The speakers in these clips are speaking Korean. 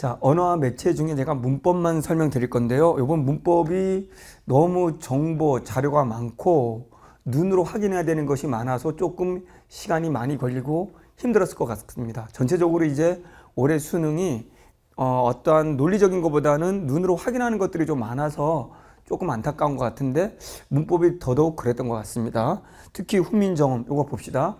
자, 언어와 매체 중에 제가 문법만 설명드릴 건데요. 이번 문법이 너무 정보, 자료가 많고 눈으로 확인해야 되는 것이 많아서 조금 시간이 많이 걸리고 힘들었을 것 같습니다. 전체적으로 이제 올해 수능이 어, 어떠한 논리적인 것보다는 눈으로 확인하는 것들이 좀 많아서 조금 안타까운 것 같은데 문법이 더더욱 그랬던 것 같습니다. 특히 훈민정음 이거 봅시다.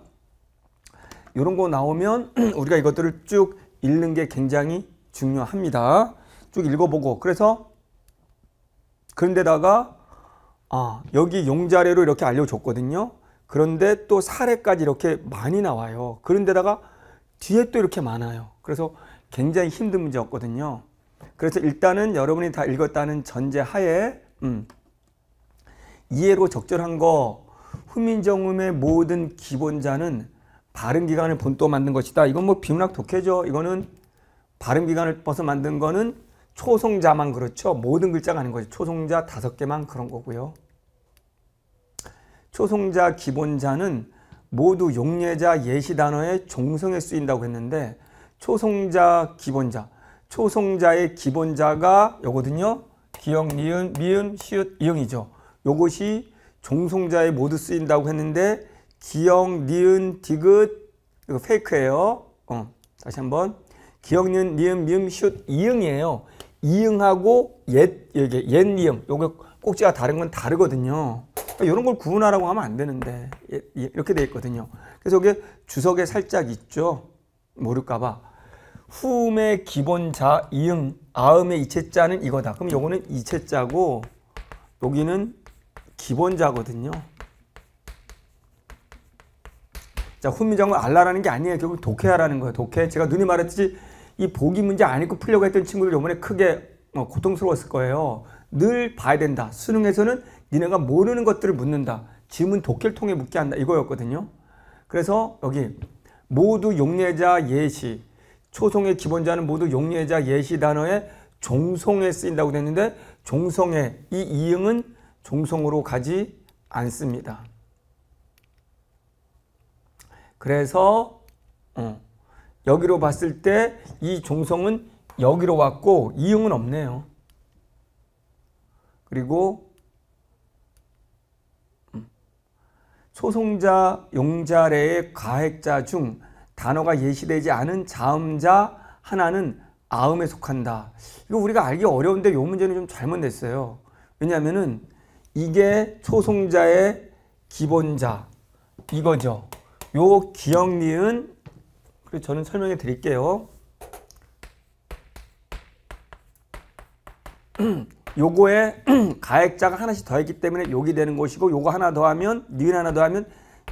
이런 거 나오면 우리가 이것들을 쭉 읽는 게 굉장히 중요합니다. 쭉 읽어보고 그래서 그런데다가 아 여기 용자례로 이렇게 알려줬거든요. 그런데 또 사례까지 이렇게 많이 나와요. 그런데다가 뒤에 또 이렇게 많아요. 그래서 굉장히 힘든 문제였거든요. 그래서 일단은 여러분이 다 읽었다는 전제 하에 음, 이해로 적절한 거 후민정음의 모든 기본자는 발음기관을 본또 만든 것이다. 이건 뭐 비문학 독해죠. 이거는 발음기관을 벗어 만든 거는 초성자만 그렇죠. 모든 글자가 아닌 거죠. 초성자 다섯 개만 그런 거고요. 초성자 기본자는 모두 용례자 예시 단어의 종성에 쓰인다고 했는데 초성자 기본자 초성자의 기본자가 요거든요. 기역, 니은, 미음, 시읒, 이응이죠. 요것이 종성자에 모두 쓰인다고 했는데 기역, 니은, 디귿 이거 페이크예요. 어, 다시 한번 기역, 니은, 미음, 시읒, 이응이에요. 이응하고 옛, 이게 옛 이응 요거 꼭지가 다른 건 다르거든요. 그러니까 이런 걸 구분하라고 하면 안 되는데 예, 예, 이렇게 돼 있거든요. 그래서 이게 주석에 살짝 있죠. 모를까봐. 후음의 기본자 이응 아음의 이체자는 이거다. 그럼 요거는 이체자고 여기는 기본자거든요. 자, 훈미정을 알라라는 게 아니에요. 결국 독해하라는 거예요. 독해. 제가 눈이 말했듯이 이 보기 문제 안 읽고 풀려고 했던 친구들 요번에 크게 어, 고통스러웠을 거예요. 늘 봐야 된다. 수능에서는 니네가 모르는 것들을 묻는다. 질문 독해를 통해 묻게 한다. 이거였거든요. 그래서 여기 모두 용례자 예시 초송의 기본자는 모두 용례자 예시 단어에 종송에 쓰인다고 됐는데 종송에 이 이응은 종송으로 가지 않습니다. 그래서 어, 여기로 봤을 때 이 종성은 여기로 왔고 이응은 없네요. 그리고 음, 초송자 용자래의 가액자 중 단어가 예시되지 않은 자음자 하나는 아음에 속한다. 이거 우리가 알기 어려운데 이 문제는 좀 잘못됐어요. 왜냐하면은 이게 초송자의 기본자 이거죠. 요 기억 니은 그리고 저는 설명해 드릴게요. 요거에 가액자가 하나씩 더했기 때문에 여기 되는 것이고 요거 하나 더하면 니은 하나 더하면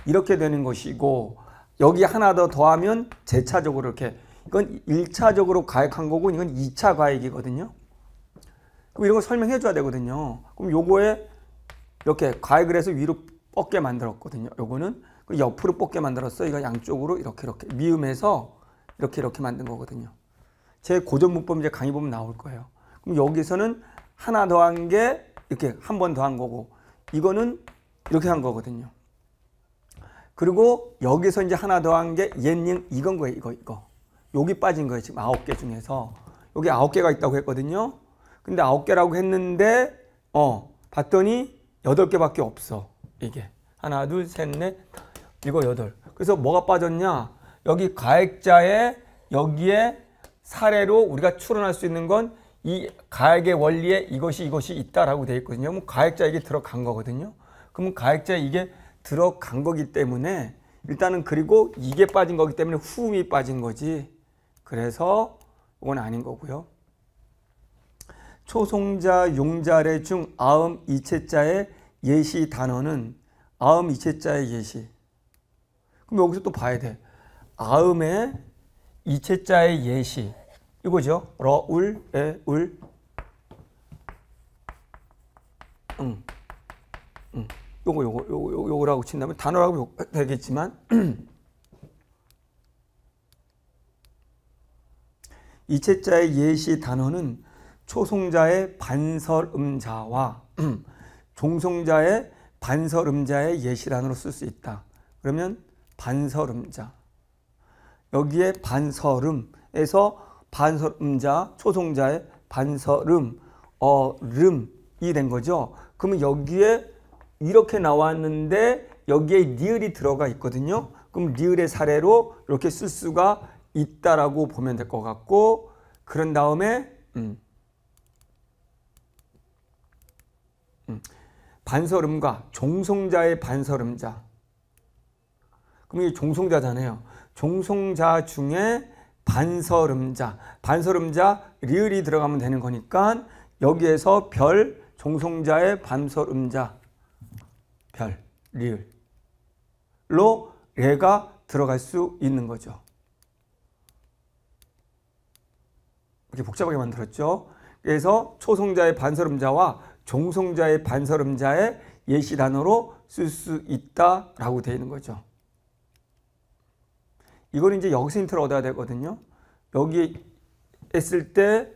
이렇게 되는 것이고 여기 하나 더 더하면 재차적으로 이렇게 이건 1차적으로 가액한 거고 이건 2차 가액이거든요. 그럼 이런 거 설명해 줘야 되거든요. 그럼 요거에 이렇게 가액을 해서 위로 뻗게 만들었거든요. 요거는 옆으로 뻗게 만들었어. 이거 양쪽으로 이렇게 이렇게 미음해서 이렇게 이렇게 만든 거거든요. 제 고전 문법 이제 강의 보면 나올 거예요. 그럼 여기서는 하나 더한 게 이렇게 한 번 더 한 거고 이거는 이렇게 한 거거든요. 그리고 여기서 이제 하나 더한 게 옛닝 이건 거예요. 이거 이거. 여기 빠진 거예요. 지금 아홉 개 중에서 여기 아홉 개가 있다고 했거든요. 근데 아홉 개라고 했는데 어 봤더니 여덟 개밖에 없어. 이게 하나 둘 셋 넷 이거 여덟. 그래서 뭐가 빠졌냐? 여기 가액자에 여기에 사례로 우리가 추론할 수 있는 건 이 가액의 원리에 이것이 이것이 있다라고 되어 있거든요. 그럼 가액자 이게 들어간 거거든요. 그러면 가액자에 이게 들어간 거기 때문에 일단은 그리고 이게 빠진 거기 때문에 후음이 빠진 거지. 그래서 이건 아닌 거고요. 초송자 용자래 중 아음 이체자의 예시 단어는 아음 이체자의 예시. 그럼 여기서 또 봐야 돼. 아음의 이체자의 예시. 이거죠. 러, 울, 에, 울. 응. 응. 요거, 요거, 요거, 요거라고 친다면 단어라고 되겠지만, 이체자의 예시 단어는 초송자의 반설음자와 종송자의 반설음자의 예시 단어로 쓸 수 있다. 그러면 반설음자. 여기에 반설음에서 반설음자 초성자의 반설음 어름이 된 거죠. 그러면 여기에 이렇게 나왔는데 여기에 리을이 들어가 있거든요. 그럼 리을의 사례로 이렇게 쓸 수가 있다라고 보면 될 것 같고 그런 다음에 음. 음. 반설음과 종송자의 반설음자. 그럼 이게 종송자잖아요. 종송자 중에 반설음자, 반설음자 리을이 들어가면 되는 거니까 여기에서 별 종송자의 반설음자 별 리을로 레가 들어갈 수 있는 거죠. 이렇게 복잡하게 만들었죠. 그래서 초성자의 반설음자와 종성자의 반설음자의 예시 단어로 쓸 수 있다라고 되어 있는 거죠. 이걸 이제 여기서 힌트를 얻어야 되거든요. 여기 했을 때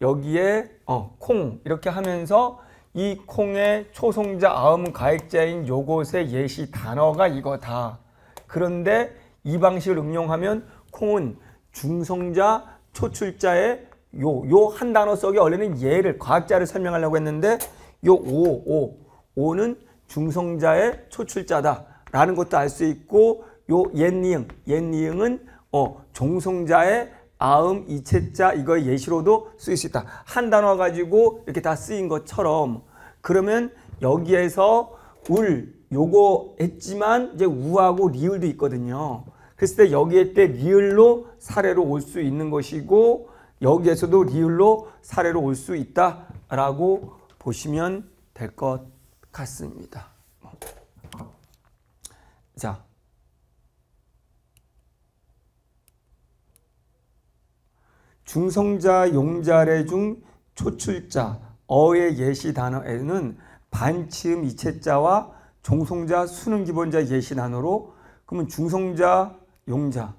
여기에 어, 콩 이렇게 하면서 이 콩의 초성자 아음 가액자인 요것의 예시 단어가 이거다. 그런데 이 방식을 응용하면 콩은 중성자 초출자의 요 요 한 단어 속에 원래는 예를 과학자를 설명하려고 했는데 요 오, 오, 오는 중성자의 초출자다라는 것도 알 수 있고 요 옛니응, 옛니응은 어, 종성자의 아음, 이체자 이거 예시로도 쓰일 수 있다. 한 단어 가지고 이렇게 다 쓰인 것처럼 그러면 여기에서 울 요거 했지만 이제 우하고 리을도 있거든요. 그랬을 때 여기에 때 리을로 사례로 올 수 있는 것이고 여기에서도 리을로 사례로 올 수 있다라고 보시면 될 것 같습니다. 자. 중성자 용자래 중 초출자 어의 예시 단어에는 반치음 이체자와 종성자 수능 기본자 예시 단어로 그러면 중성자 용자.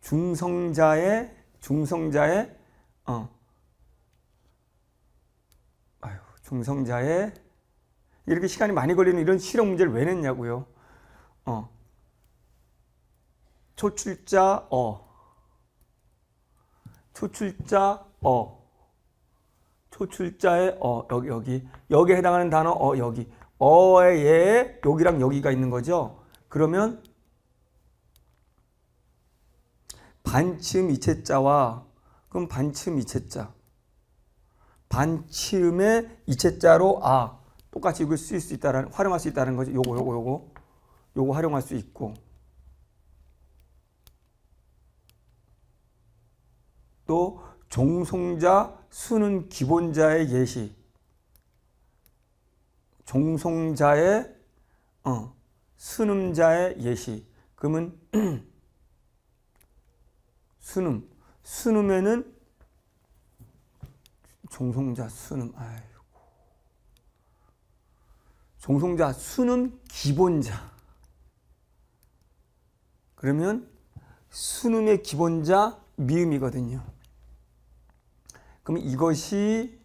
중성자의 중성자의 어. 아유 중성자의. 이렇게 시간이 많이 걸리는 이런 실용 문제를 왜 냈냐고요. 어. 초출자 어 초출자 어. 초출자의 어 여기 여기. 여기에 해당하는 단어 어 여기. 어의 예 여기랑 여기가 있는 거죠. 그러면 반치음 이체자와 그럼 반치음 이체자. 반치음의 이체자로 아 똑같이 이걸 쓸 수 있다라는 활용할 수 있다는 거죠. 요거 요거 요거. 요거 활용할 수 있고 또 종송자 수는 기본자의 예시. 종송자의 어, 순음자의 예시. 그러면 순음 순음에는 종송자 순음 아이고. 종송자 순음 기본자. 그러면 순음의 기본자 미음이거든요. 그럼 이것이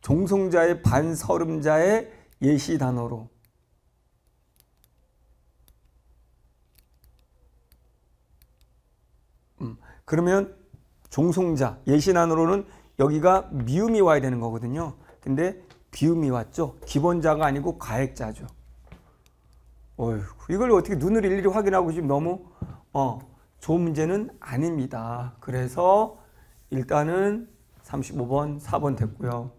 종송자의 반서름자의 예시 단어로 음, 그러면 종송자 예시 단어로는 여기가 미음이 와야 되는 거거든요. 근데 비음이 왔죠. 기본자가 아니고 가액자죠. 어휴, 이걸 어떻게 눈으로 일일이 확인하고 지금 너무 어, 좋은 문제는 아닙니다. 그래서 일단은 35번, 4번 됐고요.